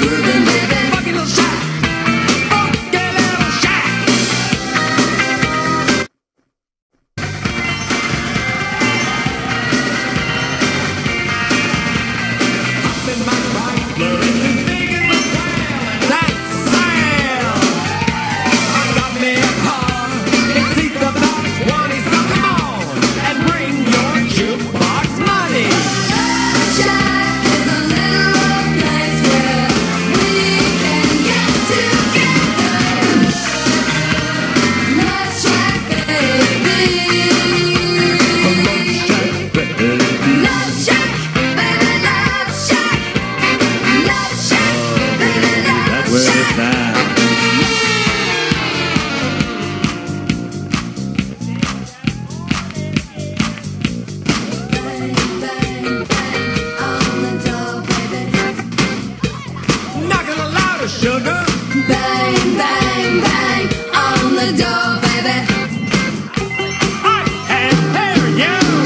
living. Fucking little shot. sugar. Bang, bang, bang on the door, baby. I can't hear you.